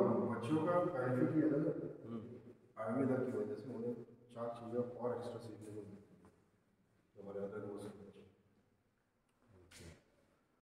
बच्चों का बेनिफिट ये है। आर्मी आयुर्वेदा की वजह से उन्हें चार चीज़ें और एक्स्ट्रा सीखने को